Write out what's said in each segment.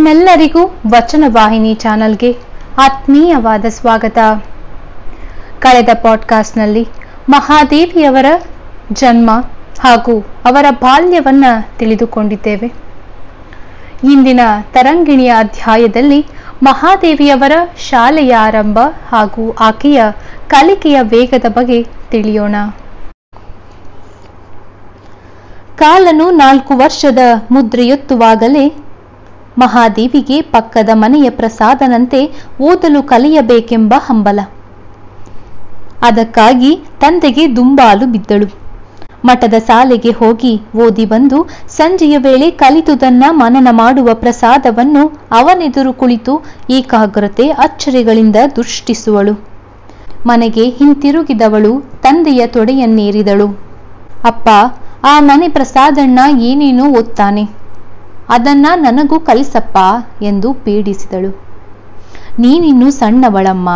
ನಿಮ್ಮೆಲ್ಲರಿಗೂ ವಚನ ವಾಹಿನಿ ಚಾನಲ್ಗೆ ಆತ್ಮೀಯವಾದ ಸ್ವಾಗತ. ಕಳೆದ ಪಾಡ್ಕಾಸ್ಟ್ನಲ್ಲಿ ಮಹಾದೇವಿಯವರ ಜನ್ಮ ಹಾಗೂ ಅವರ ಬಾಲ್ಯವನ್ನ ತಿಳಿದುಕೊಂಡಿದ್ದೇವೆ. ಇಂದಿನ ತರಂಗಿಣಿಯ ಅಧ್ಯಾಯದಲ್ಲಿ ಮಹಾದೇವಿಯವರ ಶಾಲೆಯ ಆರಂಭ ಹಾಗೂ ಆಕೆಯ ಕಲಿಕೆಯ ವೇಗದ ಬಗ್ಗೆ ತಿಳಿಯೋಣ. ಕಾಲನು ನಾಲ್ಕು ವರ್ಷದ ಮುದ್ರೆಯೊತ್ತುವಾಗಲೇ ಮಹಾದೇವಿಗೆ ಪಕ್ಕದ ಮನೆಯ ಪ್ರಸಾದನಂತೆ ಓದಲು ಕಲಿಯಬೇಕೆಂಬ ಹಂಬಲ. ಅದಕ್ಕಾಗಿ ತಂದೆಗೆ ದುಂಬಾಲು ಬಿದ್ದಳು. ಮಠದ ಶಾಲೆಗೆ ಹೋಗಿ ಓದಿ ಬಂದು ಸಂಜೆಯ ವೇಳೆ ಕಲಿತುದನ್ನ ಮನನ ಮಾಡುವ ಪ್ರಸಾದವನ್ನು ಅವನೆದುರು ಕುಳಿತು ಏಕಾಗ್ರತೆ ಅಚ್ಚರಿಗಳಿಂದ ದೃಷ್ಟಿಸುವಳು. ಮನೆಗೆ ಹಿಂತಿರುಗಿದವಳು ತಂದೆಯ ತೊಡೆಯನ್ನೇರಿದಳು. ಅಪ್ಪ, ಆ ಮನೆ ಪ್ರಸಾದಣ್ಣ ಏನೇನೋ ಓದ್ತಾನೆ. ಅದನ್ನ ನನಗೂ ಕಲಿಸಪ್ಪ ಎಂದು ಪೀಡಿಸಿದಳು. ನೀನಿನ್ನು ಸಣ್ಣವಳಮ್ಮ,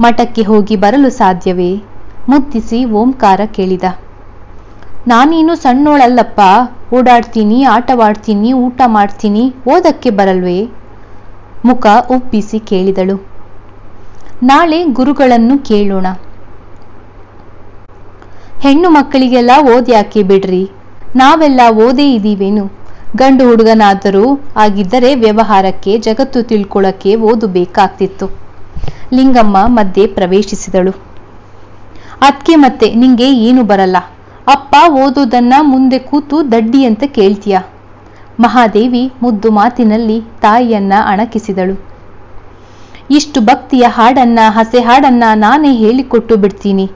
ಮಠಕ್ಕೆ ಹೋಗಿ ಬರಲು ಸಾಧ್ಯವೇ? ಮುತ್ತಿಸಿ ಓಂಕಾರ ಕೇಳಿದ. ನಾನೀನು ಸಣ್ಣೋಳಲ್ಲಪ್ಪ, ಓಡಾಡ್ತೀನಿ, ಆಟವಾಡ್ತೀನಿ, ಊಟ ಮಾಡ್ತೀನಿ, ಓದಕ್ಕೆ ಬರಲ್ವೇ? ಮುಖ ಒಪ್ಪಿಸಿ ಕೇಳಿದಳು. ನಾಳೆ ಗುರುಗಳನ್ನು ಕೇಳೋಣ. ಹೆಣ್ಣು ಮಕ್ಕಳಿಗೆಲ್ಲ ಓದ್ಯಾಕೆ ಬಿಡ್ರಿ? ನಾವೆಲ್ಲ ಓದೇ ಇದೀವೇನು? ಗಂಡು ಹುಡುಗನಾದರೂ ಆಗಿದ್ದರೆ ವ್ಯವಹಾರಕ್ಕೆ, ಜಗತ್ತು ತಿಳ್ಕೊಳ್ಳಕ್ಕೆ ಓದು ಬೇಕಾಗ್ತಿತ್ತು ಲಿಂಗಮ್ಮ ಮಧ್ಯೆ ಪ್ರವೇಶಿಸಿದಳು. ಅದ್ಕೆ ಮತ್ತೆ, ನಿಂಗೆ ಏನು ಬರಲ್ಲ. ಅಪ್ಪ ಓದೋದನ್ನ ಮುಂದೆ ಕೂತು ದಡ್ಡಿ ಅಂತ ಕೇಳ್ತೀಯ. ಮಹಾದೇವಿ ಮುದ್ದು ಮಾತಿನಲ್ಲಿ ತಾಯಿಯನ್ನ ಅಣಕಿಸಿದಳು. ಇಷ್ಟು ಭಕ್ತಿಯ ಹಾಡನ್ನ, ಹಸೆ ಹಾಡನ್ನ ನಾನೇ ಹೇಳಿಕೊಟ್ಟು ಬಿಡ್ತೀನಿ.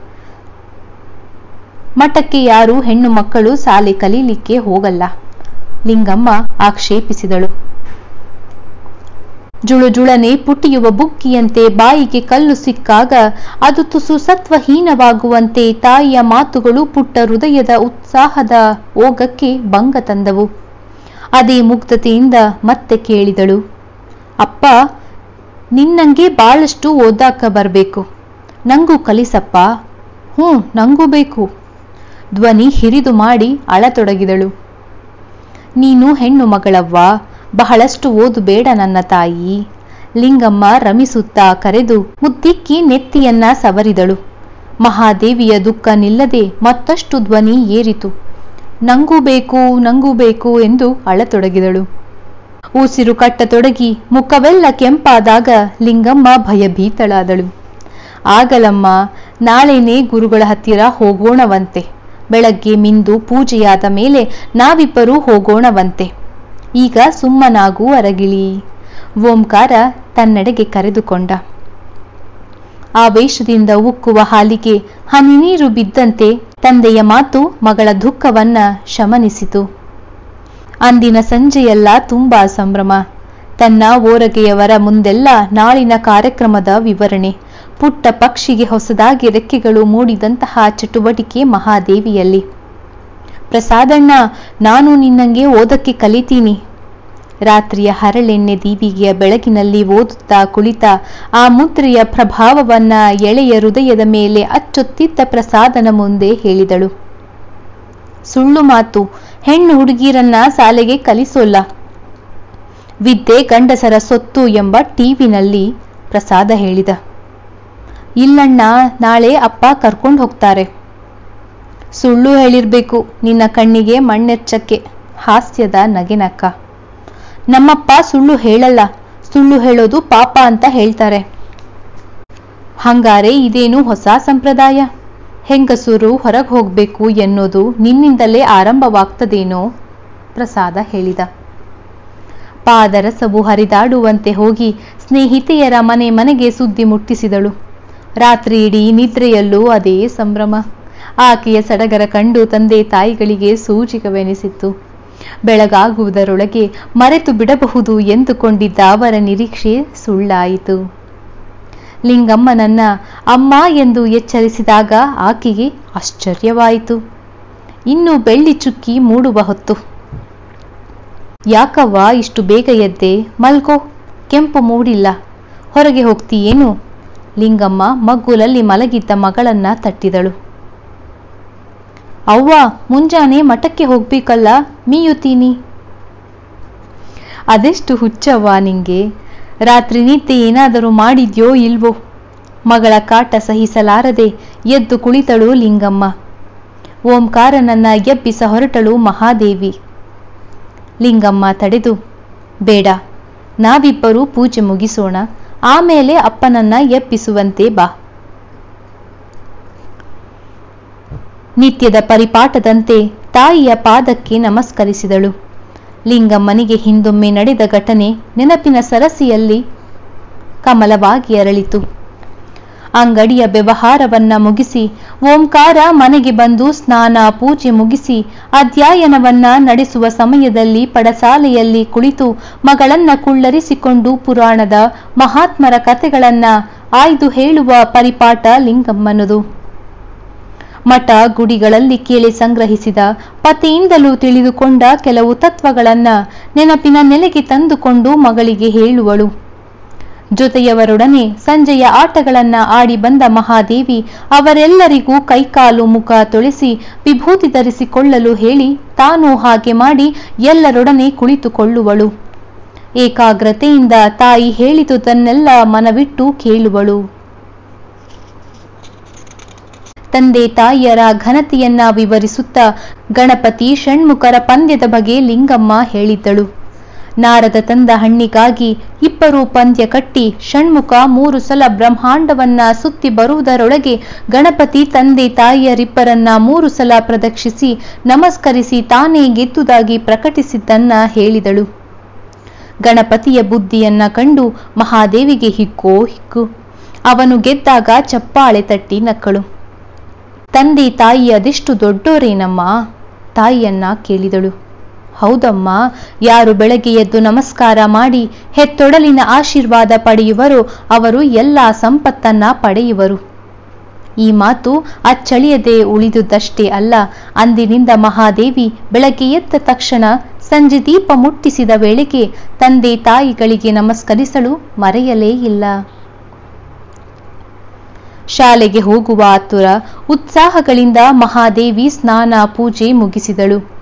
ಮಠಕ್ಕೆ ಯಾರು ಹೆಣ್ಣು ಮಕ್ಕಳು ಶಾಲೆ ಕಲೀಲಿಕ್ಕೆ ಹೋಗಲ್ಲ. ಲಿಂಗಮ್ಮ ಆಕ್ಷೇಪಿಸಿದಳು. ಜುಳುಜುಳನೆ ಪುಟಿಯುವ ಬುಕ್ಕಿಯಂತೆ ಬಾಯಿಗೆ ಕಲ್ಲು ಸಿಕ್ಕಾಗ ಅದು ತುಸು ಸತ್ವಹೀನವಾಗುವಂತೆ ತಾಯಿಯ ಮಾತುಗಳು ಪುಟ್ಟ ಹೃದಯದ ಉತ್ಸಾಹದ ಓಗಕ್ಕೆ ಭಂಗ ತಂದವು. ಅದೇ ಮುಗ್ಧತೆಯಿಂದ ಮತ್ತೆ ಕೇಳಿದಳು, ಅಪ್ಪ, ನಿನ್ನಂಗೆ ಬಹಳಷ್ಟು ಓದಾಕ ಬರಬೇಕು. ನಂಗೂ ಕಲಿಸಪ್ಪ. ಹ್ಞೂ, ನಂಗೂ ಬೇಕು. ಧ್ವನಿ ಹಿರಿದು ಮಾಡಿ ಅಳತೊಡಗಿದಳು. ನೀನು ಹೆಣ್ಣು ಮಗಳವ್ವ, ಬಹಳಷ್ಟು ಓದು ಬೇಡ ನನ್ನ ತಾಯಿ. ಲಿಂಗಮ್ಮ ರಮಿಸುತ್ತಾ ಕರೆದು ಮುದ್ದಿಕ್ಕಿ ನೆತ್ತಿಯನ್ನ ಸವರಿದಳು. ಮಹಾದೇವಿಯ ದುಃಖ ನಿಲ್ಲದೆ ಮತ್ತಷ್ಟು ಧ್ವನಿ ಏರಿತು. ನಂಗೂ ಬೇಕು ನಂಗೂ ಬೇಕು ಎಂದು ಅಳತೊಡಗಿದಳು. ಉಸಿರು ಕಟ್ಟತೊಡಗಿ ಮುಖವೆಲ್ಲ ಕೆಂಪಾದಾಗ ಲಿಂಗಮ್ಮ ಭಯಭೀತಳಾದಳು. ಆಗಲಮ್ಮ, ನಾಳೆನೇ ಗುರುಗಳ ಹತ್ತಿರ ಹೋಗೋಣವಂತೆ. ಬೆಳಗ್ಗೆ ಮಿಂದು ಪೂಜೆಯಾದ ಮೇಲೆ ನಾವಿಬ್ಬರೂ ಹೋಗೋಣವಂತೆ. ಈಗ ಸುಮ್ಮನಾಗೂ ಅರಗಿಳಿ. ಓಂಕಾರ ತನ್ನೆಡೆಗೆ ಕರೆದುಕೊಂಡ. ಆವೇಶದಿಂದ ಉಕ್ಕುವ ಹಾಲಿಗೆ ಹನಿ ನೀರು ಬಿದ್ದಂತೆ ತಂದೆಯ ಮಾತು ಮಗಳ ದುಃಖವನ್ನ ಶಮನಿಸಿತು. ಅಂದಿನ ಸಂಜೆಯೆಲ್ಲ ತುಂಬಾ ಸಂಭ್ರಮ. ತನ್ನ ಓರಗೆಯವರ ಮುಂದೆಲ್ಲ ನಾಳಿನ ಕಾರ್ಯಕ್ರಮದ ವಿವರಣೆ. ಪುಟ್ಟ ಪಕ್ಷಿಗೆ ಹೊಸದಾಗಿ ರೆಕ್ಕೆಗಳು ಮೂಡಿದಂತಹ ಚಟುವಟಿಕೆ ಮಹಾದೇವಿಯಲ್ಲಿ. ಪ್ರಸಾದಣ್ಣ, ನಾನು ನಿನ್ನಂಗೆ ಓದಕ್ಕೆ ಕಲಿತೀನಿ. ರಾತ್ರಿಯ ಹರಳೆಣ್ಣೆ ದೀವಿಗೆಯ ಬೆಳಕಿನಲ್ಲಿ ಓದುತ್ತಾ ಕುಳಿತ ಆ ಮುದ್ರೆಯ ಪ್ರಭಾವವನ್ನ ಎಳೆಯ ಹೃದಯದ ಮೇಲೆ ಅಚ್ಚೊತ್ತಿದ್ದ ಪ್ರಸಾದನ ಮುಂದೆ ಹೇಳಿದಳು. ಸುಳ್ಳು ಮಾತು, ಹೆಣ್ಣು ಹುಡುಗಿರನ್ನ ಶಾಲೆಗೆ ಕಲಿಸೋಲ್ಲ. ವಿದ್ಯೆ ಗಂಡಸರ ಸೊತ್ತು ಎಂಬ ಟಿವಿನಲ್ಲಿ ಪ್ರಸಾದ ಹೇಳಿದ. ಇಲ್ಲಣ್ಣ, ನಾಳೆ ಅಪ್ಪ ಕರ್ಕೊಂಡು ಹೋಗ್ತಾರೆ. ಸುಳ್ಳು ಹೇಳಿರ್ಬೇಕು, ನಿನ್ನ ಕಣ್ಣಿಗೆ ಮಣ್ಣೆಚ್ಚಕ್ಕೆ. ಹಾಸ್ಯದ ನಗೆನಕ್ಕ. ನಮ್ಮಪ್ಪ ಸುಳ್ಳು ಹೇಳಲ್ಲ, ಸುಳ್ಳು ಹೇಳೋದು ಪಾಪ ಅಂತ ಹೇಳ್ತಾರೆ. ಹಂಗಾರೆ ಇದೇನು ಹೊಸ ಸಂಪ್ರದಾಯ? ಹೆಂಗಸೂರು ಹೊರಗೆ ಹೋಗ್ಬೇಕು ಎನ್ನೋದು ನಿನ್ನಿಂದಲೇ ಆರಂಭವಾಗ್ತದೇನೋ? ಪ್ರಸಾದ ಹೇಳಿದ. ಪಾದರಸವು ಹರಿದಾಡುವಂತೆ ಹೋಗಿ ಸ್ನೇಹಿತೆಯರ ಮನೆ ಮನೆಗೆ ಸುದ್ದಿ ಮುಟ್ಟಿಸಿದಳು. ರಾತ್ರಿ ಇಡೀ ನಿದ್ರೆಯಲ್ಲೂ ಅದೇ ಸಂಭ್ರಮ. ಆಕೆಯ ಸಡಗರ ಕಂಡು ತಂದೆ ತಾಯಿಗಳಿಗೆ ಸೂಚಿಕವೆನಿಸಿತ್ತು. ಬೆಳಗಾಗುವುದರೊಳಗೆ ಮರೆತು ಬಿಡಬಹುದು ಎಂದುಕೊಂಡಿದ್ದ ಅವರ ನಿರೀಕ್ಷೆ ಸುಳ್ಳಾಯಿತು. ಲಿಂಗಮ್ಮನನ್ನ ಅಮ್ಮ ಎಂದು ಎಚ್ಚರಿಸಿದಾಗ ಆಕೆಗೆ ಆಶ್ಚರ್ಯವಾಯಿತು. ಇನ್ನು ಬೆಳ್ಳಿ ಚುಕ್ಕಿ ಮೂಡುವ ಹೊತ್ತು. ಯಾಕವ್ವ ಇಷ್ಟು ಬೇಗ ಎದ್ದೆ? ಮಲ್ಕೋ, ಕೆಂಪು ಮೂಡಿಲ್ಲ. ಹೊರಗೆ ಹೋಗ್ತೀಯೇನು? ಲಿಂಗಮ್ಮ ಮಗ್ಗುಲಲ್ಲಿ ಮಲಗಿದ್ದ ಮಗಳನ್ನ ತಟ್ಟಿದಳು. ಅವ್ವ, ಮುಂಜಾನೆ ಮಠಕ್ಕೆ ಹೋಗ್ಬೇಕಲ್ಲ, ಮೀಯುತ್ತೀನಿ. ಅದೆಷ್ಟು ಹುಚ್ಚವ್ವ ನಿಂಗೆ. ರಾತ್ರಿ ನಿದ್ದೆ ಏನಾದರೂ ಮಾಡಿದ್ಯೋ ಇಲ್ವೋ. ಮಗಳ ಕಾಟ ಸಹಿಸಲಾರದೆ ಎದ್ದು ಕುಳಿತಳು ಲಿಂಗಮ್ಮ. ಓಂಕಾರನನ್ನ ಎಬ್ಬಿಸ ಹೊರಟಳು ಮಹಾದೇವಿ. ಲಿಂಗಮ್ಮ ತಡೆದು, ಬೇಡ, ನಾವಿಬ್ಬರೂ ಪೂಜೆ ಮುಗಿಸೋಣ. ಆಮೇಲೆ ಅಪ್ಪನನ್ನ ಎಪ್ಪಿಸುವಂತೆ ಬಾ. ನಿತ್ಯದ ಪರಿಪಾಠದಂತೆ ತಾಯಿಯ ಪಾದಕ್ಕೆ ನಮಸ್ಕರಿಸಿದಳು. ಲಿಂಗಮ್ಮನಿಗೆ ಹಿಂದೊಮ್ಮೆ ನಡೆದ ಘಟನೆ ನೆನಪಿನ ಸರಸಿಯಲ್ಲಿ ಕಮಲವಾಗಿ ಅರಳಿತು. ಅಂಗಡಿಯ ವ್ಯವಹಾರವನ್ನ ಮುಗಿಸಿ, ಓಂಕಾರ ಮನೆಗೆ ಬಂದು ಸ್ನಾನ ಪೂಜೆ ಮುಗಿಸಿ, ಅಧ್ಯಯನವನ್ನ ನಡೆಸುವ ಸಮಯದಲ್ಲಿ ಪಡಸಾಲೆಯಲ್ಲಿ ಕುಳಿತು ಮಗಳನ್ನ ಕುಳ್ಳರಿಸಿಕೊಂಡು ಪುರಾಣದ ಮಹಾತ್ಮರ ಕಥೆಗಳನ್ನ ಆಯ್ದು ಹೇಳುವ ಪರಿಪಾಠ ಲಿಂಗಮ್ಮನದು. ಮಠ ಗುಡಿಗಳಲ್ಲಿ ಕೇಳಿ ಸಂಗ್ರಹಿಸಿದ, ಪತಿಯಿಂದಲೂ ತಿಳಿದುಕೊಂಡ ಕೆಲವು ತತ್ವಗಳನ್ನ ನೆನಪಿನ ನೆಲೆಗೆ ತಂದುಕೊಂಡು ಮಗಳಿಗೆ ಹೇಳುವಳು. ಜೊತೆಯವರೊಡನೆ ಸಂಜೆಯ ಆಟಗಳನ್ನ ಆಡಿ ಬಂದ ಮಹಾದೇವಿ ಅವರೆಲ್ಲರಿಗೂ ಕೈಕಾಲು ಮುಖ ತೊಳೆಸಿ ವಿಭೂತಿ ಧರಿಸಿಕೊಳ್ಳಲು ಹೇಳಿ ತಾನು ಹಾಗೆ ಮಾಡಿ ಎಲ್ಲರೊಡನೆ ಕುಳಿತುಕೊಳ್ಳುವಳು. ಏಕಾಗ್ರತೆಯಿಂದ ತಾಯಿ ಹೇಳಿತು ತನ್ನೆಲ್ಲ ಮನವಿಟ್ಟು ಕೇಳುವಳು. ತಂದೆ ತಾಯಿಯರ ಘನತೆಯನ್ನ ವಿವರಿಸುತ್ತಾ ಗಣಪತಿ ಷಣ್ಮುಖರ ಪಂದ್ಯದ ಬಗ್ಗೆ ಲಿಂಗಮ್ಮ ಹೇಳಿದ್ದಳು. ನಾರದ ತಂದ ಹಣ್ಣಿಗಾಗಿ ಇಬ್ಬರು ಪಂದ್ಯ ಕಟ್ಟಿ ಷಣ್ಮುಖ ಮೂರು ಸಲ ಬ್ರಹ್ಮಾಂಡವನ್ನ ಸುತ್ತಿ ಬರುವುದರೊಳಗೆ ಗಣಪತಿ ತಂದೆ ತಾಯಿಯರಿಬ್ಬರನ್ನ ಮೂರು ಸಲ ಪ್ರದಕ್ಷಿಸಿ ನಮಸ್ಕರಿಸಿ ತಾನೇ ಗೆದ್ದುದಾಗಿ ಪ್ರಕಟಿಸಿದ್ದನ್ನ ಹೇಳಿದಳು. ಗಣಪತಿಯ ಬುದ್ಧಿಯನ್ನ ಕಂಡು ಮಹಾದೇವಿಗೆ ಹಿಕ್ಕೋ ಹಿಕ್ಕು. ಅವನು ಗೆದ್ದಾಗ ಚಪ್ಪಾಳೆ ತಟ್ಟಿ ನಕ್ಕಳು. ತಂದೆ ತಾಯಿ ಅದೆಷ್ಟು ದೊಡ್ಡೋರೇನಮ್ಮ? ತಾಯಿಯನ್ನ ಕೇಳಿದಳು. ಹೌದಮ್ಮ. ಯಾರು ಬೆಳಗ್ಗೆ ಎದ್ದು ನಮಸ್ಕಾರ ಮಾಡಿ ಹೆತ್ತೊಡಲಿನ ಆಶೀರ್ವಾದ ಪಡೆಯುವರು, ಅವರು ಎಲ್ಲ ಸಂಪತ್ತನ್ನ ಪಡೆಯುವರು. ಈ ಮಾತು ಅಚ್ಚಳಿಯದೆ ಉಳಿದುದಷ್ಟೇ ಅಲ್ಲ, ಅಂದಿನಿಂದ ಮಹಾದೇವಿ ಬೆಳಗ್ಗೆ ಎದ್ದ ತಕ್ಷಣ ಸಂಜೆ ದೀಪ ಮುಟ್ಟಿಸಿದ ವೇಳೆಗೆ ತಂದೆ ತಾಯಿಗಳಿಗೆ ನಮಸ್ಕರಿಸಲು ಮರೆಯಲೇ ಇಲ್ಲ. ಶಾಲೆಗೆ ಹೋಗುವ ಆತುರ ಉತ್ಸಾಹಗಳಿಂದ ಮಹಾದೇವಿ ಸ್ನಾನ ಪೂಜೆ ಮುಗಿಸಿದಳು.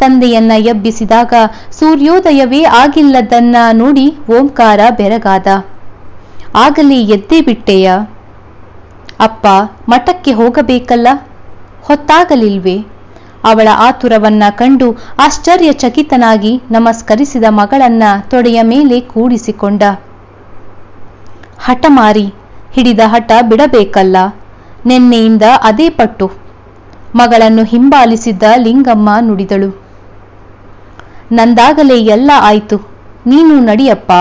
ತಂದೆಯನ್ನ ಎಬ್ಬಿಸಿದಾಗ ಸೂರ್ಯೋದಯವೇ ಆಗಿಲ್ಲದನ್ನ ನೋಡಿ ಓಂಕಾರ ಬೆರಗಾದ. ಆಗಲಿ ಎದ್ದೇ ಬಿಟ್ಟೆಯ. ಅಪ್ಪ, ಮಠಕ್ಕೆ ಹೋಗಬೇಕಲ್ಲ? ಹೊತ್ತಾಗಲಿಲ್ವೆ? ಅವಳ ಆತುರವನ್ನ ಕಂಡು ಆಶ್ಚರ್ಯಚಕಿತನಾಗಿ ನಮಸ್ಕರಿಸಿದ ಮಗಳನ್ನ ತೊಡೆಯ ಮೇಲೆ ಕೂಡಿಸಿಕೊಂಡ. ಹಠಮಾರಿ, ಹಿಡಿದ ಹಠ ಬಿಡಬೇಕಲ್ಲ? ನಿನ್ನೆಯಿಂದ ಅದೇ ಪಟ್ಟು. ಮಗಳನ್ನು ಹಿಂಬಾಲಿಸಿದ್ದ ಲಿಂಗಮ್ಮ ನುಡಿದಳು. ನಂದಾಗಲೇ ಎಲ್ಲ ಆಯ್ತು. ನೀನು ನಡಿಯಪ್ಪ.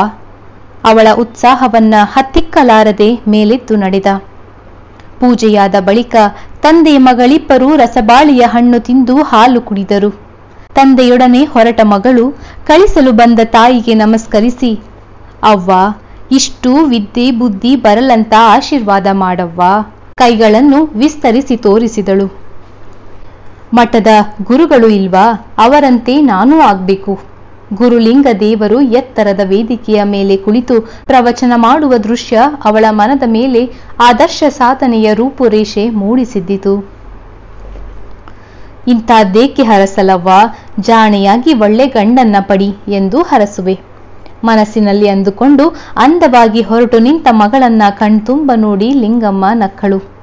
ಅವಳ ಉತ್ಸಾಹವನ್ನ ಹತ್ತಿಕ್ಕಲಾರದೆ ಮೇಲೆದ್ದು ನಡೆದ. ಪೂಜೆಯಾದ ಬಳಿಕ ತಂದೆ ಮಗಳಿಬ್ಬರೂ ರಸಬಾಳಿಯ ಹಣ್ಣು ತಿಂದು ಹಾಲು ಕುಡಿದರು. ತಂದೆಯೊಡನೆ ಹೊರಟ ಮಗಳು ಕಳಿಸಲು ಬಂದ ತಾಯಿಗೆ ನಮಸ್ಕರಿಸಿ, ಅವ್ವ, ಇಷ್ಟು ವಿದ್ಯೆ ಬುದ್ಧಿ ಬರಲಂತ ಆಶೀರ್ವಾದ ಮಾಡವ್ವ. ಕೈಗಳನ್ನು ವಿಸ್ತರಿಸಿ ತೋರಿಸಿದಳು. ಮಠದ ಗುರುಗಳು ಇಲ್ವಾ? ಅವರಂತೆ ನಾನೂ ಆಗ್ಬೇಕು. ಗುರುಲಿಂಗ ದೇವರು ಎತ್ತರದ ವೇದಿಕೆಯ ಮೇಲೆ ಕುಳಿತು ಪ್ರವಚನ ಮಾಡುವ ದೃಶ್ಯ ಅವಳ ಮನದ ಮೇಲೆ ಆದರ್ಶ ಸಾಧನೆಯ ರೂಪುರೇಷೆ ಮೂಡಿಸಿದ್ದಿತು. ದೇಕೆ ಹರಸಲವ್ವ? ಜಾಣೆಯಾಗಿ ಒಳ್ಳೆ ಗಂಡನ್ನ ಪಡಿ ಎಂದು ಹರಸುವೆ. ಮನಸ್ಸಿನಲ್ಲಿ ಅಂದುಕೊಂಡು ಅಂದವಾಗಿ ಹೊರಟು ನಿಂತ ಮಗಳನ್ನ ಕಣ್ತುಂಬ ನೋಡಿ ಲಿಂಗಮ್ಮ ನಕ್ಕಳು.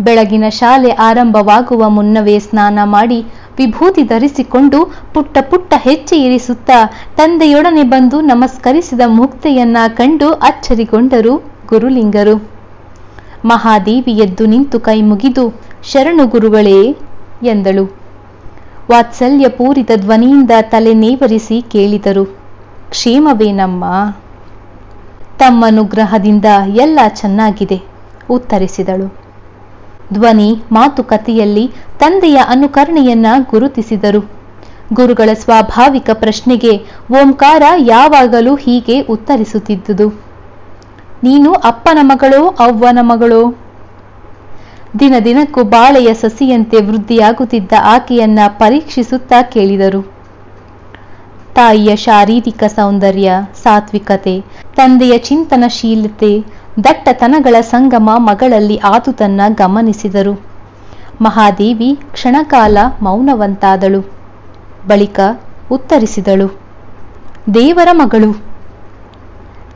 ಬೆಳಗಿನ ಶಾಲೆ ಆರಂಭವಾಗುವ ಮುನ್ನವೇ ಸ್ನಾನ ಮಾಡಿ ವಿಭೂತಿ ಧರಿಸಿಕೊಂಡು ಪುಟ್ಟ ಪುಟ್ಟ ಹೆಜ್ಜೆ ಇರಿಸುತ್ತಾ ತಂದೆಯೊಡನೆ ಬಂದು ನಮಸ್ಕರಿಸಿದ ಮುಕ್ತೆಯನ್ನ ಕಂಡು ಅಚ್ಚರಿಗೊಂಡರು ಗುರುಲಿಂಗರು. ಮಹಾದೇವಿ ಎದ್ದು ನಿಂತು ಕೈ ಮುಗಿದು, ಶರಣು ಗುರುಗಳೇ, ಎಂದಳು. ವಾತ್ಸಲ್ಯ ಪೂರಿತ ಧ್ವನಿಯಿಂದ ತಲೆ ನೇವರಿಸಿ ಕೇಳಿದರು. ಕ್ಷೇಮವೇನಮ್ಮ ತಮ್ಮನುಗ್ರಹದಿಂದ ಎಲ್ಲ ಚೆನ್ನಾಗಿದೆ, ಉತ್ತರಿಸಿದಳು. ಧ್ವನಿ ಮಾತುಕತೆಯಲ್ಲಿ ತಂದೆಯ ಅನುಕರಣೆಯನ್ನ ಗುರುತಿಸಿದರು. ಗುರುಗಳ ಸ್ವಾಭಾವಿಕ ಪ್ರಶ್ನೆಗೆ ಓಂಕಾರ ಯಾವಾಗಲೂ ಹೀಗೆ ಉತ್ತರಿಸುತ್ತಿದ್ದುದು. ನೀನು ಅಪ್ಪನ ಮಗಳೋ, ಅವ್ವನ ಮಗಳೋ? ದಿನ ದಿನಕ್ಕೂ ಬಾಳೆಯ ಸಸಿಯಂತೆ ವೃದ್ಧಿಯಾಗುತ್ತಿದ್ದ ಆಕೆಯನ್ನ ಪರೀಕ್ಷಿಸುತ್ತಾ ಕೇಳಿದರು. ತಾಯಿಯ ಶಾರೀರಿಕ ಸೌಂದರ್ಯ, ಸಾತ್ವಿಕತೆ, ತಂದೆಯ ಚಿಂತನಶೀಲತೆ ದಟ್ಟತನಗಳ ಸಂಗಮ ಮಗಳಲ್ಲಿ ಆದುದನ್ನ ಗಮನಿಸಿದರು. ಮಹಾದೇವಿ ಕ್ಷಣಕಾಲ ಮೌನವಂತಾದಳು. ಬಳಿಕ ಉತ್ತರಿಸಿದಳು, ದೇವರ ಮಗಳು,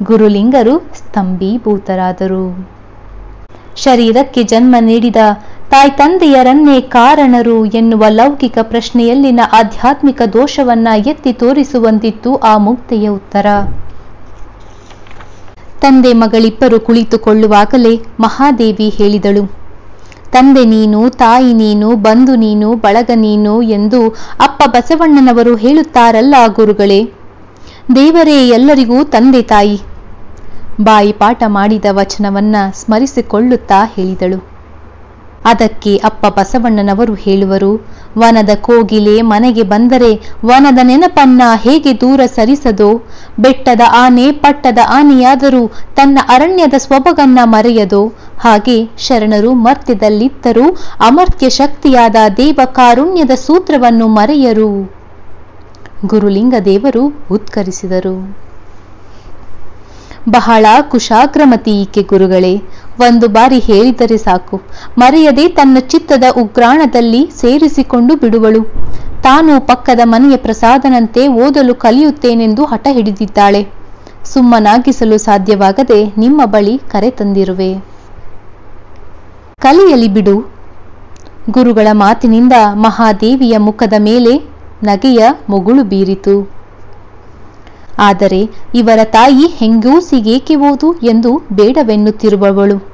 ಗುರುಲಿಂಗರು ಸ್ತಂಭೀಭೂತರಾದರು. ಶರೀರಕ್ಕೆ ಜನ್ಮ ನೀಡಿದ ತಾಯಿ ತಂದೆಯರನ್ನೇ ಕಾರಣರು ಎನ್ನುವ ಲೌಕಿಕ ಪ್ರಶ್ನೆಯಲ್ಲಿನ ಆಧ್ಯಾತ್ಮಿಕ ದೋಷವನ್ನ ಎತ್ತಿ ತೋರಿಸುವಂತಿತ್ತು ಆ ಮುಕ್ತೆಯ ಉತ್ತರ. ತಂದೆ ಮಗಳಿಬ್ಬರು ಕುಳಿತುಕೊಳ್ಳುವಾಗಲೇ ಮಹಾದೇವಿ ಹೇಳಿದಳು, ತಂದೆ ನೀನು, ತಾಯಿ ನೀನು, ಬಂಧು ನೀನು, ಬಳಗ ನೀನು ಎಂದು ಅಪ್ಪ ಬಸವಣ್ಣನವರು ಹೇಳುತ್ತಾರಲ್ಲ ಗುರುಗಳೇ. ದೇವರೇ, ಎಲ್ಲರಿಗೂ ತಂದೆ ತಾಯಿ. ಬಾಯಿ ಪಾಠ ಮಾಡಿದ ವಚನವನ್ನ ಸ್ಮರಿಸಿಕೊಳ್ಳುತ್ತಾ ಹೇಳಿದಳು. ಅದಕ್ಕೆ ಅಪ್ಪ ಬಸವಣ್ಣನವರು ಹೇಳುವರು ವನದ ಕೋಗಿಲೆ ಮನೆಗೆ ಬಂದರೆ ವನದ ನೆನಪನ್ನ ಹೇಗೆ ದೂರ ಸರಿಸದೋ? ಬೆಟ್ಟದ ಆನೆ, ಪಟ್ಟದ ಆನೆಯಾದರೂ ತನ್ನ ಅರಣ್ಯದ ಸ್ವಭಗನ್ನ ಮರೆಯದೋ. ಹಾಗೆ ಶರಣರು ಮರ್ತ್ಯದಲ್ಲಿದ್ದರೂ ಅಮರ್ತ್ಯ ಶಕ್ತಿಯಾದ ದೇವ ಕಾರುಣ್ಯದ ಸೂತ್ರವನ್ನು ಮರೆಯರು. ಗುರುಲಿಂಗ ದೇವರು ಉತ್ಕರಿಸಿದರು. ಬಹಳ ಕುಶಾಗ್ರಮತಿ ಈಕೆ ಗುರುಗಳೇ ಒಂದು ಬಾರಿ ಹೇಳಿದರೆ ಸಾಕು. ಮರೆಯದೆ ತನ್ನ ಚಿತ್ತದ ಉಗ್ರಾಣದಲ್ಲಿ ಸೇರಿಸಿಕೊಂಡು ಬಿಡುವಳು. ತಾನು ಪಕ್ಕದ ಮನೆಯ ಪ್ರಸಾದನಂತೆ ಓದಲು ಕಲಿಯುತ್ತೇನೆಂದು ಹಠ ಹಿಡಿದಿದ್ದಾಳೆ. ಸುಮ್ಮನಾಗಿಸಲು ಸಾಧ್ಯವಾಗದೆ ನಿಮ್ಮ ಬಳಿ ಕರೆ ತಂದಿರುವೆ. ಕಲಿಯಲಿ ಬಿಡು. ಗುರುಗಳ ಮಾತಿನಿಂದ ಮಹಾದೇವಿಯ ಮುಖದ ಮೇಲೆ ನಗೆಯ ಮುಗುಳು ಬೀರಿತು. ಆದರೆ ಇವರ ತಾಯಿ ಹೆಂಗೂಸಿಗೇಕೆ ಓದು ಎಂದು ಬೇಡವೆನ್ನುತ್ತಿರುವವಳು.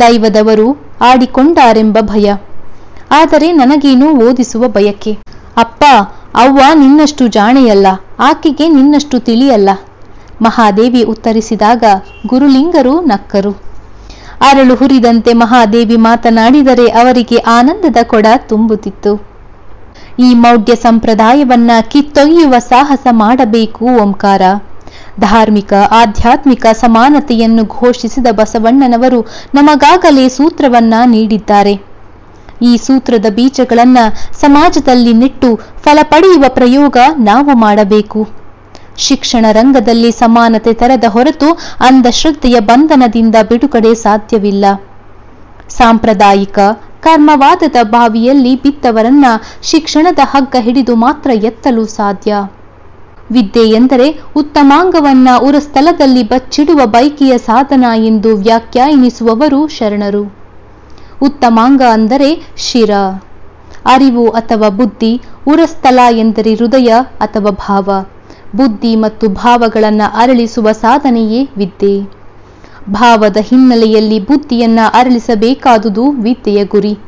ದೈವದವರು ಆಡಿಕೊಂಡಾರೆಂಬ ಭಯ. ಆದರೆ ನನಗೇನು ಓದಿಸುವ ಬಯಕೆ. ಅಪ್ಪ, ಅವ್ವ ನಿನ್ನಷ್ಟು ಜಾಣೆಯಲ್ಲ, ಆಕೆಗೆ ನಿನ್ನಷ್ಟು ತಿಳಿಯಲ್ಲ. ಮಹಾದೇವಿ ಉತ್ತರಿಸಿದಾಗ ಗುರುಲಿಂಗರು ನಕ್ಕರು. ಅರಳು ಹುರಿದಂತೆ ಮಹಾದೇವಿ ಮಾತನಾಡಿದರೆ ಅವರಿಗೆ ಆನಂದದ ಕೊಡ ತುಂಬುತ್ತಿತ್ತು. ಈ ಮೌಢ್ಯ ಸಂಪ್ರದಾಯವನ್ನ ಕಿತ್ತೊಯ್ಯುವ ಸಾಹಸ ಮಾಡಬೇಕು, ಓಂಕಾರ. ಧಾರ್ಮಿಕ, ಆಧ್ಯಾತ್ಮಿಕ ಸಮಾನತೆಯನ್ನು ಘೋಷಿಸಿದ ಬಸವಣ್ಣನವರು ನಮಗಾಗಲೇ ಸೂತ್ರವನ್ನ ನೀಡಿದ್ದಾರೆ. ಈ ಸೂತ್ರದ ಬೀಜಗಳನ್ನ ಸಮಾಜದಲ್ಲಿ ನೆಟ್ಟು ಫಲ ಪಡೆಯುವ ಪ್ರಯೋಗ ನಾವು ಮಾಡಬೇಕು. ಶಿಕ್ಷಣ ರಂಗದಲ್ಲಿ ಸಮಾನತೆ ತರದ ಹೊರತು ಅಂಧಶ್ರದ್ಧೆಯ ಬಂಧನದಿಂದ ಬಿಡುಗಡೆ ಸಾಧ್ಯವಿಲ್ಲ. ಸಾಂಪ್ರದಾಯಿಕ, ಕರ್ಮವಾದದ ಬಾವಿಯಲ್ಲಿ ಬಿತ್ತವರನ್ನ ಶಿಕ್ಷಣದ ಹಗ್ಗ ಹಿಡಿದು ಮಾತ್ರ ಎತ್ತಲು ಸಾಧ್ಯ. ವಿದ್ಯೆ ಎಂದರೆ ಉತ್ತಮಾಂಗವನ್ನ ಉರಸ್ಥಲದಲ್ಲಿ ಬಚ್ಚಿಡುವ ಬೈಕಿಯ ಸಾಧನ ಎಂದು ವ್ಯಾಖ್ಯಾನಿಸುವವರು ಶರಣರು. ಉತ್ತಮಾಂಗ ಅಂದರೆ ಶಿರ, ಅರಿವು ಅಥವಾ ಬುದ್ಧಿ, ಉರಸ್ಥಲ ಎಂದರೆ ಹೃದಯ ಅಥವಾ ಭಾವ. ಬುದ್ಧಿ ಮತ್ತು ಭಾವಗಳನ್ನು ಅರಳಿಸುವ ಸಾಧನೆಯೇ ವಿದ್ಯೆ. ಭಾವದ ಹಿನ್ನೆಲೆಯಲ್ಲಿ ಬುದ್ಧಿಯನ್ನ ಅರಳಿಸಬೇಕಾದುದು ವಿದ್ಯೆಯ ಗುರಿ.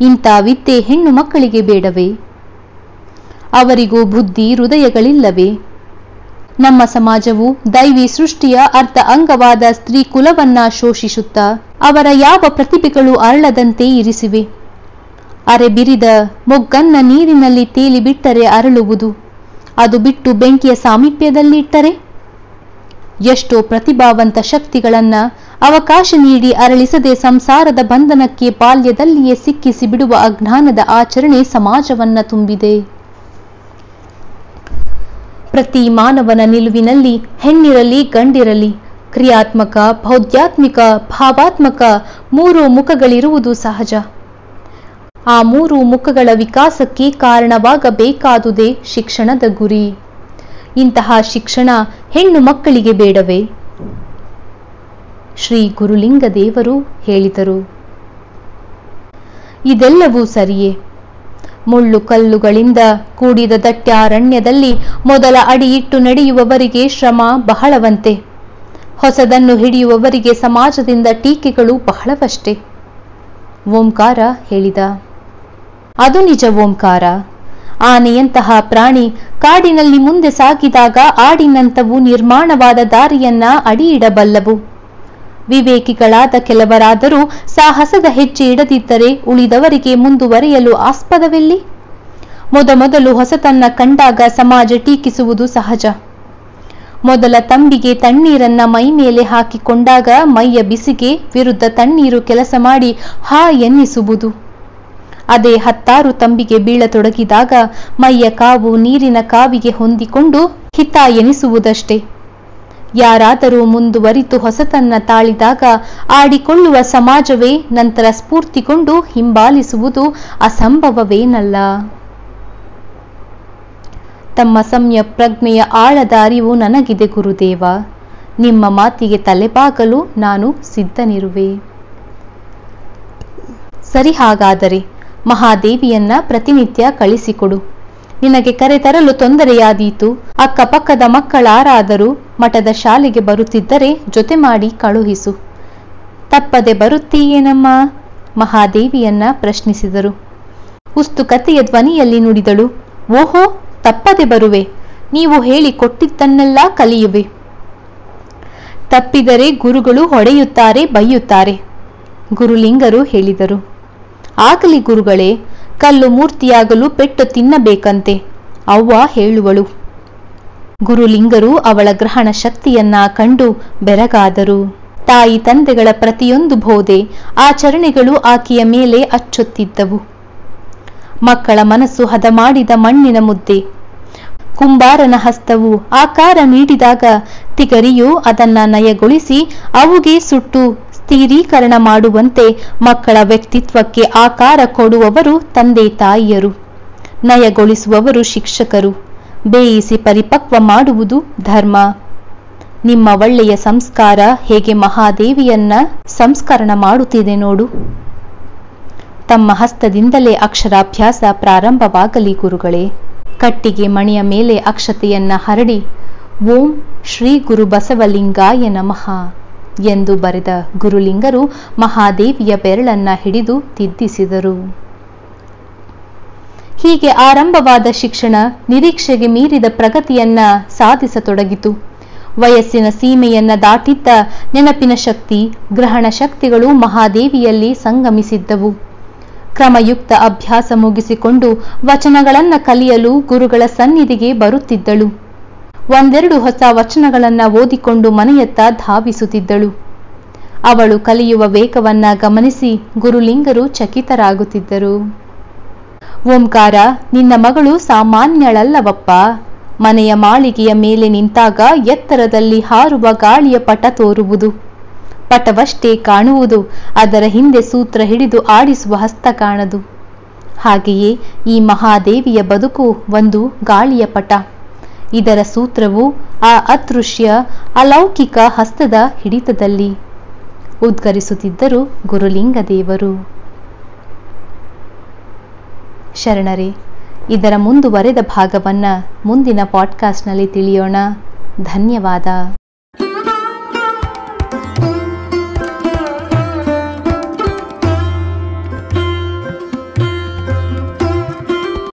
ಇಂಥ ವಿದ್ಯೆ ಹೆಣ್ಣು ಮಕ್ಕಳಿಗೆ ಬೇಡವೇ? ಅವರಿಗೂ ಬುದ್ಧಿ ಹೃದಯಗಳಿಲ್ಲವೇ? ನಮ್ಮ ಸಮಾಜವು ದೈವಿ ಸೃಷ್ಟಿಯ ಅರ್ಧ ಅಂಗವಾದ ಸ್ತ್ರೀ ಕುಲವನ್ನ ಶೋಷಿಸುತ್ತಾ ಅವರ ಯಾವ ಪ್ರತಿಭೆಗಳು ಅರಳದಂತೆ ಇರಿಸಿವೆ? ಅರೆ ಬಿರಿದ ಮೊಗ್ಗನ್ನ ನೀರಿನಲ್ಲಿ ತೇಲಿ ಬಿಟ್ಟರೆ ಅರಳುವುದು, ಅದು ಬಿಟ್ಟು ಬೆಂಕಿಯ ಸಾಮೀಪ್ಯದಲ್ಲಿ ಇಟ್ಟರೆ? ಎಷ್ಟೋ ಪ್ರತಿಭಾವಂತ ಶಕ್ತಿಗಳನ್ನ ಅವಕಾಶ ನೀಡಿ ಅರಳಿಸದೆ ಸಂಸಾರದ ಬಂಧನಕ್ಕೆ ಬಾಲ್ಯದಲ್ಲಿಯೇ ಸಿಕ್ಕಿಸಿ ಬಿಡುವ ಅಜ್ಞಾನದ ಆಚರಣೆ ಸಮಾಜವನ್ನ ತುಂಬಿದೆ. ಪ್ರತಿ ಮಾನವನ ನಿಲುವಿನಲ್ಲಿ ಹೆಣ್ಣಿರಲಿ, ಗಂಡಿರಲಿ, ಕ್ರಿಯಾತ್ಮಕ ಬೌದ್ಧಾತ್ಮಿಕ ಭಾವಾತ್ಮಕ ಮೂರು ಮುಖಗಳಿರುವುದು ಸಹಜ. ಆ ಮೂರು ಮುಖಗಳ ವಿಕಾಸಕ್ಕೆ ಕಾರಣವಾಗಬೇಕಾದುದೇ ಶಿಕ್ಷಣದ ಗುರಿ. ಇಂತಹ ಶಿಕ್ಷಣ ಹೆಣ್ಣು ಮಕ್ಕಳಿಗೆ ಬೇಡವೇ? ಶ್ರೀ ಗುರುಲಿಂಗ ದೇವರು ಹೇಳಿದರು. ಇದೆಲ್ಲವೂ ಸರಿಯೇ. ಮುಳ್ಳು ಕಲ್ಲುಗಳಿಂದ ಕೂಡಿದ ದಟ್ಟಾರಣ್ಯದಲ್ಲಿ ಮೊದಲ ಅಡಿಯಿಟ್ಟು ನಡೆಯುವವರಿಗೆ ಶ್ರಮ ಬಹಳವಂತೆ. ಹೊಸದನ್ನು ಹಿಡಿಯುವವರಿಗೆ ಸಮಾಜದಿಂದ ಟೀಕೆಗಳು ಬಹಳವಷ್ಟೇ. ಓಂಕಾರ ಹೇಳಿದ. ಅದು ನಿಜ ಓಂಕಾರ. ಆನೆಯಂತಹ ಪ್ರಾಣಿ ಕಾಡಿನಲ್ಲಿ ಮುಂದೆ ಸಾಗಿದಾಗ ಆಡಿನಂತವು ನಿರ್ಮಾಣವಾದ ದಾರಿಯನ್ನ ಅಡಿಯಿಡಬಲ್ಲವು. ವಿವೇಕಿಗಳಾದ ಕೆಲವರಾದರೂ ಸಾಹಸದ ಹೆಜ್ಜೆ ಇಡದಿದ್ದರೆ ಉಳಿದವರಿಗೆ ಮುಂದುವರಿಯಲು ಆಸ್ಪದವೆಲ್ಲಿ? ಮೊದಮೊದಲು ಹೊಸತನ್ನ ಕಂಡಾಗ ಸಮಾಜ ಟೀಕಿಸುವುದು ಸಹಜ. ಮೊದಲ ತಂಬಿಗೆ ತಣ್ಣೀರನ್ನ ಮೈ ಮೇಲೆ ಹಾಕಿಕೊಂಡಾಗ ಮೈಯ ಬಿಸಿಗೆ ವಿರುದ್ಧ ತಣ್ಣೀರು ಕೆಲಸ ಮಾಡಿ ಹಾ ಎನ್ನಿಸುವುದು. ಅದೇ ಹತ್ತಾರು ತಂಬಿಗೆ ಬೀಳತೊಡಗಿದಾಗ ಮೈಯ ಕಾವು ನೀರಿನ ಕಾವಿಗೆ ಹೊಂದಿಕೊಂಡು ಹಿತ ಎನಿಸುವುದಷ್ಟೇ. ಯಾರಾದರೂ ಮುಂದುವರಿತು ಹೊಸತನ್ನ ತಾಳಿದಾಗ ಆಡಿಕೊಳ್ಳುವ ಸಮಾಜವೇ ನಂತರ ಸ್ಫೂರ್ತಿಗೊಂಡು ಹಿಂಬಾಲಿಸುವುದು ಅಸಂಭವವೇನಲ್ಲ. ತಮ್ಮ ಸಂಯ ಪ್ರಜ್ಞೆಯ ಆಳದ ಅರಿವು ನನಗಿದೆ ಗುರುದೇವ. ನಿಮ್ಮ ಮಾತಿಗೆ ತಲೆಬಾಗಲು ನಾನು ಸಿದ್ಧನಿರುವೆ. ಸರಿ ಹಾಗಾದರೆ, ಮಹಾದೇವಿಯನ್ನ ಪ್ರತಿನಿತ್ಯ ಕಳಿಸಿಕೊಡು. ನಿನಗೆ ಕರೆತರಲು ತೊಂದರೆಯಾದೀತು. ಅಕ್ಕಪಕ್ಕದ ಮಕ್ಕಳಾರಾದರೂ ಮಠದ ಶಾಲೆಗೆ ಬರುತ್ತಿದ್ದರೆ ಜೊತೆ ಮಾಡಿ ಕಳುಹಿಸು. ತಪ್ಪದೆ ಬರುತ್ತೀಯೇನಮ್ಮ? ಮಹಾದೇವಿಯನ್ನ ಪ್ರಶ್ನಿಸಿದರು. ಉಸ್ತುಕತೆಯ ಧ್ವನಿಯಲ್ಲಿ ನುಡಿದಳು. ಓಹೋ, ತಪ್ಪದೆ ಬರುವೆ. ನೀವು ಹೇಳಿ ಕೊಟ್ಟಿದ್ದನ್ನೆಲ್ಲ ಕಲಿಯುವೆ. ತಪ್ಪಿದರೆ ಗುರುಗಳು ಹೊಡೆಯುತ್ತಾರೆ, ಬೈಯುತ್ತಾರೆ. ಗುರುಲಿಂಗರು ಹೇಳಿದರು. ಆಗಲಿ ಗುರುಗಳೇ, ಕಲ್ಲು ಮೂರ್ತಿಯಾಗಲು ಪೆಟ್ಟು ತಿನ್ನಬೇಕಂತೆ, ಅವ್ವ ಹೇಳುವಳು. ಗುರುಲಿಂಗರು ಅವಳ ಗ್ರಹಣ ಶಕ್ತಿಯನ್ನ ಕಂಡು ಬೆರಗಾದರು. ತಾಯಿ ತಂದೆಗಳ ಪ್ರತಿಯೊಂದು ಬೋಧೆ, ಆಚರಣೆಗಳು ಆಕೆಯ ಮೇಲೆ ಅಚ್ಚೊತ್ತಿದ್ದವು. ಮಕ್ಕಳ ಮನಸ್ಸು ಹದ ಮಾಡಿದ ಮಣ್ಣಿನ ಮುದ್ದೆ. ಕುಂಬಾರನ ಹಸ್ತವು ಆಕಾರ ನೀಡಿದಾಗ ತಿಗರಿಯು ಅದನ್ನ ನಯಗೊಳಿಸಿ ಅವುಗೆ ಸುಟ್ಟು ಸ್ಥಿರೀಕರಣ ಮಾಡುವಂತೆ ಮಕ್ಕಳ ವ್ಯಕ್ತಿತ್ವಕ್ಕೆ ಆಕಾರ ಕೊಡುವವರು ತಂದೆ ತಾಯಿಯರು. ನಯಗೊಳಿಸುವವರು ಶಿಕ್ಷಕರು. ಬೇಯಿಸಿ ಪರಿಪಕ್ವ ಮಾಡುವುದು ಧರ್ಮ. ನಿಮ್ಮ ಒಳ್ಳೆಯ ಸಂಸ್ಕಾರ ಹೇಗೆ ಮಹಾದೇವಿಯನ್ನ ಸಂಸ್ಕರಣ ಮಾಡುತ್ತಿದೆ ನೋಡು. ತಮ್ಮ ಹಸ್ತದಿಂದಲೇ ಅಕ್ಷರಾಭ್ಯಾಸ ಪ್ರಾರಂಭವಾಗಲಿ ಗುರುಗಳೇ. ಕಟ್ಟಿಗೆ ಮಣಿಯ ಮೇಲೆ ಅಕ್ಷತೆಯನ್ನ ಹರಡಿ, ಓಂ ಶ್ರೀ ಗುರು ಬಸವಲಿಂಗಾಯ ನಮಃ ಎಂದು ಬರೆದ ಗುರುಲಿಂಗರು ಮಹಾದೇವಿಯ ಬೆರಳನ್ನ ಹಿಡಿದು ತಿದ್ದಿಸಿದರು. ಹೀಗೆ ಆರಂಭವಾದ ಶಿಕ್ಷಣ ನಿರೀಕ್ಷೆಗೆ ಮೀರಿದ ಪ್ರಗತಿಯನ್ನ ಸಾಧಿಸತೊಡಗಿತು. ವಯಸ್ಸಿನ ಸೀಮೆಯನ್ನ ದಾಟಿದ್ದ ನೆನಪಿನ ಶಕ್ತಿ, ಗ್ರಹಣ ಶಕ್ತಿಗಳು ಮಹಾದೇವಿಯಲ್ಲಿ ಸಂಗಮಿಸಿದ್ದವು. ಕ್ರಮಯುಕ್ತ ಅಭ್ಯಾಸ ಮುಗಿಸಿಕೊಂಡು ವಚನಗಳನ್ನ ಕಲಿಯಲು ಗುರುಗಳ ಸನ್ನಿಧಿಗೆ ಬರುತ್ತಿದ್ದಳು. ಒಂದೆರಡು ಹೊಸ ವಚನಗಳನ್ನ ಓದಿಕೊಂಡು ಮನೆಯತ್ತ ಧಾವಿಸುತ್ತಿದ್ದಳು. ಅವಳು ಕಲಿಯುವ ವೇಗವನ್ನ ಗಮನಿಸಿ ಗುರುಲಿಂಗರು ಚಕಿತರಾಗುತ್ತಿದ್ದರು. ಓಂಕಾರ, ನಿನ್ನ ಮಗಳು ಸಾಮಾನ್ಯಳಲ್ಲವಪ್ಪ. ಮನೆಯ ಮಾಳಿಗೆಯ ಮೇಲೆ ನಿಂತಾಗ ಎತ್ತರದಲ್ಲಿ ಹಾರುವ ಗಾಳಿಯ ಪಟ ತೋರುವುದು. ಪಟವಷ್ಟೇ ಕಾಣುವುದು, ಅದರ ಹಿಂದೆ ಸೂತ್ರ ಹಿಡಿದು ಆಡಿಸುವ ಹಸ್ತ ಕಾಣದು. ಹಾಗೆಯೇ ಈ ಮಹಾದೇವಿಯ ಬದುಕು ಒಂದು ಗಾಳಿಯ ಪಟ. ಇದರ ಸೂತ್ರವು ಆ ಅದೃಶ್ಯ ಅಲೌಕಿಕ ಹಸ್ತದ ಹಿಡಿತದಲ್ಲಿ ಉದ್ಗರಿಸುತ್ತಿದ್ದರು ಗುರುಲಿಂಗ ದೇವರು ಶರಣರೇ ಇದರ ಮುಂದುವರೆದ ಭಾಗವನ್ನ ಮುಂದಿನ ಪಾಡ್ಕಾಸ್ಟ್ನಲ್ಲಿ ತಿಳಿಯೋಣ. ಧನ್ಯವಾದ.